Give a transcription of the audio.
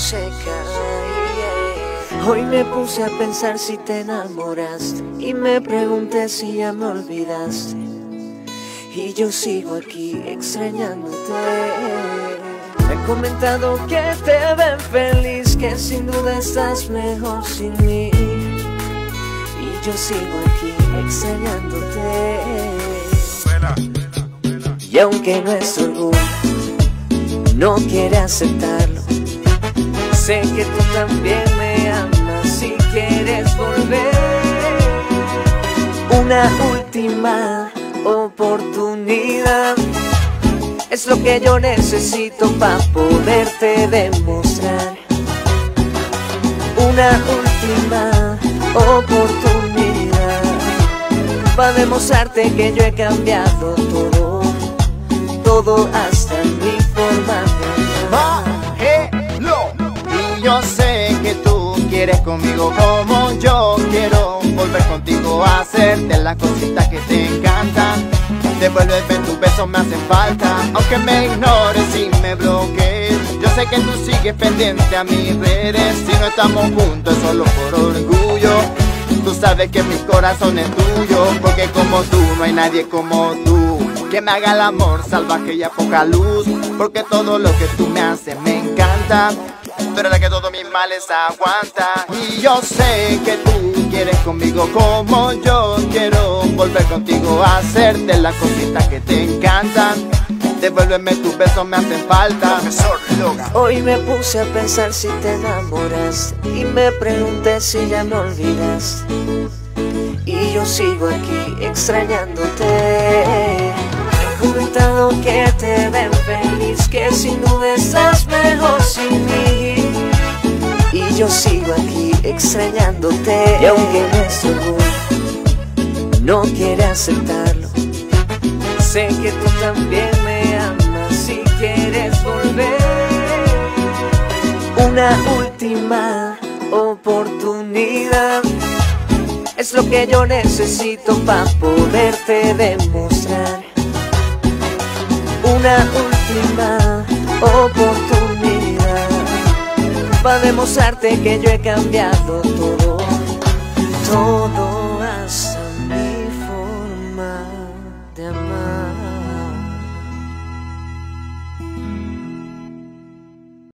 se cae. Hoy me puse a pensar si te enamoraste y me pregunté si ya me olvidaste. Y yo sigo aquí extrañándote. Me han comentado que te ven feliz, que sin duda estás mejor sin mí. Y yo sigo aquí extrañándote. Y aunque nuestro orgullo no quiere aceptarlo, sé que tú también me amas y quieres volver. Una última oportunidad es lo que yo necesito para poderte demostrar. Una última oportunidad para demostrarte que yo he cambiado todo, todo hasta quieres conmigo como yo quiero volver contigo a hacerte las cositas que te encantan. Devuélveme tus besos me hacen falta, aunque me ignores y me bloquees. Yo sé que tú sigues pendiente a mis redes, si no estamos juntos es solo por orgullo. Tú sabes que mi corazón es tuyo, porque como tú no hay nadie como tú. Que me haga el amor salvaje y a poca luz, porque todo lo que tú me haces me encanta. Tú eres la que todos mis males aguanta. Y yo sé que tú quieres conmigo como yo quiero volver contigo a hacerte las cositas que te encantan. Devuélveme tus besos, me hacen falta. Profesor Logan. Hoy me puse a pensar si te enamoras y me pregunté si ya me olvidas. Y yo sigo aquí extrañándote. Comentado que te ven feliz, que sin duda estás mejor yo sigo aquí extrañándote. Y aunque nuestro orgullo no quiere aceptarlo, sé que tú también me amas y quieres volver. Una última oportunidad es lo que yo necesito para poderte demostrar. Para demostrarte que yo he cambiado todo.